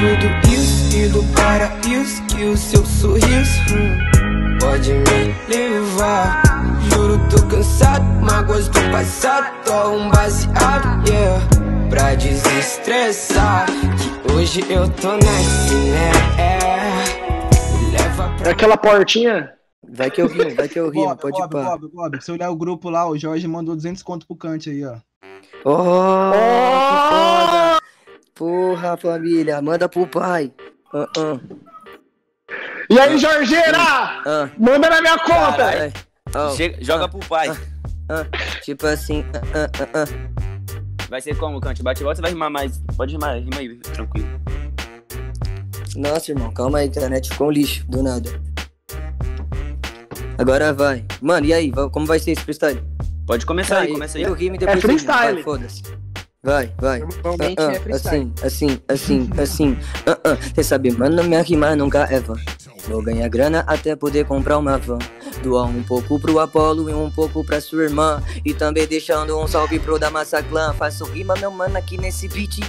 tudo isso e do paraíso que o seu sorriso hum, pode me levar. Juro, tô cansado, mágoas do passado, tô um baseado, yeah. Pra desestressar, que hoje eu tô nesse, né? É, leva pra É aquela portinha. Vai que eu rimo, vai que eu rimo, Bob, pode Bob, pá. Bob, Bob, se olhar o grupo lá, o Jorge mandou 200 conto pro Kant aí, ó. Oh, que foda! Porra, família, manda pro pai. Ah, ah, E aí, Jorgeira? ah. Manda na minha conta. Oh, Chega, joga pro pai. ah, tipo assim, ah, ah, ah, ah. Vai ser como, Cante? Bate e volta, você vai rimar mais. Pode rimar, rima aí, tranquilo. Nossa, irmão, calma aí, a net ficou um lixo, do nada. Agora vai. Mano, e aí, como vai ser esse freestyle? Pode começar aí, Vai, começa aí. Eu rimo e depois É freestyle. vai, Foda-se. Vai, vai. Normalmente é freestyle. assim, assim, assim, assim. Ah, ah. Cê sabe, mano, minha rima nunca é van. Vou ganhar grana até poder comprar uma van. Doar um pouco pro Apolo e um pouco pra sua irmã. E também deixando um salve pro da Massa Clã. Faço rima, meu mano, aqui nesse beat.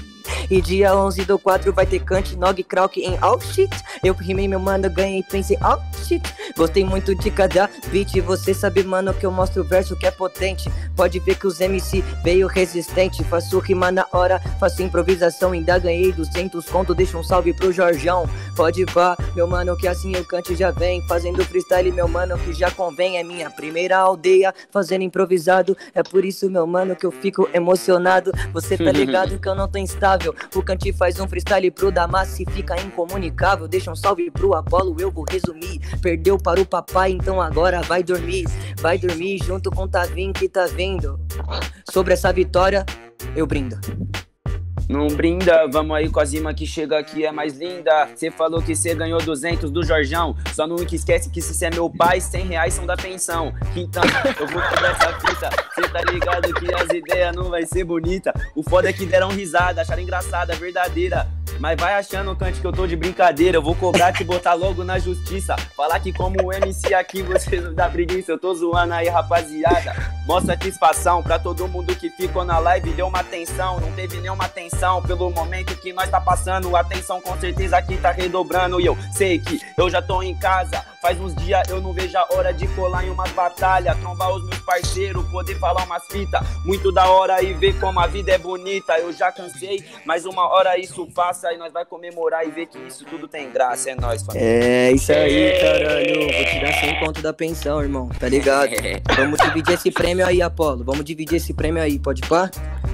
E dia 11 do 4 vai ter Kant, Nog, Krauk em shit. Eu rimei, meu mano, ganhei, pensei shit. Gostei muito de cada beat. Você sabe, mano, que eu mostro o verso que é potente. Pode ver que os MC veio resistente. Faço rima na hora, faço improvisação. Ainda ganhei 200 conto. Deixa um salve pro Jorjão. Pode vá, meu mano, que assim o cante já vem. Fazendo freestyle, meu mano, que já convém. É minha primeira aldeia, fazendo improvisado. É por isso, meu mano, que eu fico emocionado. Você tá ligado que eu não tô instável. O Cante faz um freestyle pro Damassi, fica incomunicável. Deixa um salve pro Apolo, eu vou resumir. Perdeu para o papai, então agora vai dormir. Vai dormir junto com Tavim que tá vindo. Sobre essa vitória, eu brindo. Não brinda, vamos aí com a Zima que chega aqui é mais linda. Cê falou que cê ganhou 200 do Jorjão. Só nunca esquece que se cê é meu pai, 100 reais são da pensão. Então, eu vou quebrar essa fita. Cê tá ligado que as ideias não vai ser bonita. O foda é que deram risada, acharam engraçada, verdadeira. Mas vai achando, Cante, que eu tô de brincadeira. Eu vou cobrar te botar logo na justiça. Falar que como MC aqui você não dá preguiça. Eu tô zoando aí, rapaziada. Mostra satisfação pra todo mundo que ficou na live. Deu uma atenção, não teve nenhuma atenção pelo momento que nós tá passando. Atenção com certeza aqui tá redobrando. E eu sei que eu já tô em casa. Faz uns dias eu não vejo a hora de colar em umas batalhas. Trombar os meus parceiros, poder falar umas fitas. Muito da hora e ver como a vida é bonita. Eu já cansei, mas uma hora isso passa. E nós vai comemorar e ver que isso tudo tem graça. É nóis, família. É isso aí, caralho. Vou tirar 100 conto da pensão, irmão. Tá ligado? Vamos dividir esse prêmio aí, Apolo. Vamos dividir esse prêmio aí, pode pá?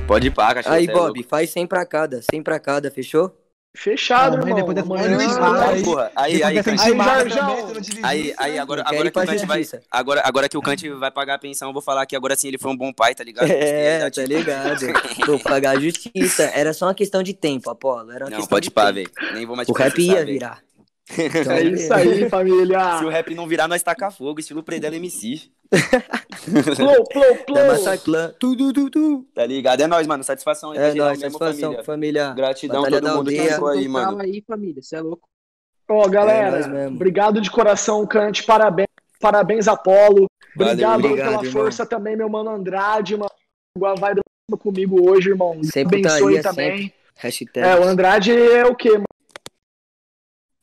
Pode pra cachorro. Aí, é Bob, faz 100 pra cada. 100 pra cada, fechou? Fechado, Amanhã, irmão. depois dessa- Amanhã Aí, aí, aí. Aí, aí, também, não. Aí, aí agora, Não agora que o Kant vai. Agora, agora que o Kant vai pagar a pensão, eu vou falar que agora sim ele foi um bom pai, tá ligado? É, Ele tá ligado. Vou pagar a justiça. Era só uma questão de tempo, Apolo. Era uma Não, questão pode de pá, velho. Nem vou mais te O rap ia virar. Então, É isso aí, família. Se o rap não virar, nós taca fogo, estilo Predela MC. Plou, plou, plou. Da Massa Clã. Tudo, tudo, tudo. Tá ligado? É nóis, mano. Satisfação aí, É geral nóis, mesmo, satisfação, família. família. Gratidão a Batalha todo mundo que ficou aí, mano. aí, família, você é louco. Ó, É, galera, mesmo. obrigado de coração, Cante. Parabéns, parabéns, Apolo. Valeu, Obrigado, obrigado, pela irmão. força também, meu mano Andrade, mano. Vai dançando comigo hoje, irmão. Sempre Abençoe putaria, também. sempre. Hashtag. É, o Andrade é o quê, mano?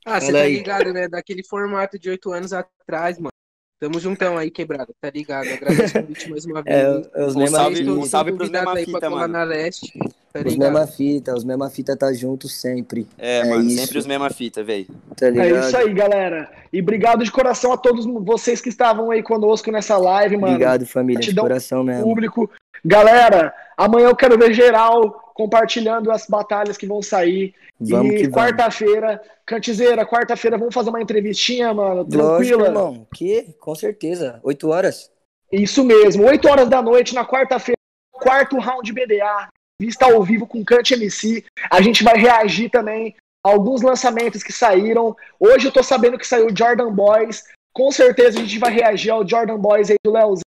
Ah, você tá aí. ligado, né? Daquele formato de oito anos atrás, mano. Tamo juntão aí, quebrado, tá ligado? Agradeço o convite mais uma vez. É, os Um salve- fita, um salve pros pra fita, mano. na leste, tá Os ligado? mesma fita, os mesma fita tá junto sempre. É, É mano, isso. sempre os mesma fita, velho. Tá ligado? É isso aí, galera. E obrigado de coração a todos vocês que estavam aí conosco nessa live, mano. Obrigado, família, de Gratidão coração mesmo. Público. Galera, amanhã eu quero ver geral compartilhando as batalhas que vão sair. Vamos e quarta-feira, Cantizeira, quarta-feira vamos fazer uma entrevistinha, mano, Lógico, tranquila. irmão. Que? Com certeza. Oito horas. Isso mesmo, 8 horas da noite na quarta-feira, quarto round BDA, vista ao vivo com Cante MC. A gente vai reagir também a alguns lançamentos que saíram. Hoje eu tô sabendo que saiu Jordan Boys. Com certeza a gente vai reagir ao Jordan Boys aí do Leozinho.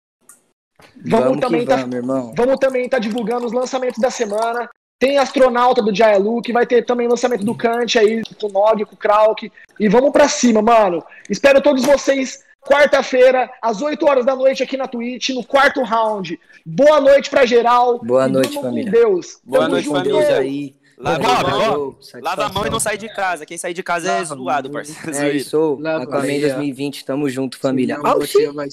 Vamos, Vamos também que tá, vamos, irmão. vamos também estar divulgando os lançamentos da semana. Tem Astronauta do Jaya Luke, vai ter também lançamento do Kant aí, com o Nog, com o Krauk. E vamos pra cima, mano. Espero todos vocês quarta-feira, às 8 horas da noite aqui na Twitch, no quarto round. Boa noite pra geral. Boa E noite, vamos família. Com Deus. Boa Tamo noite. Com Deus família. aí. Lava Bob, a mão, lava a mão e não sai de casa. Quem sair de casa é Lava zoado, parceiro. É isso, Lava Aquaman aí, ó. 2020, tamo junto, família. Senão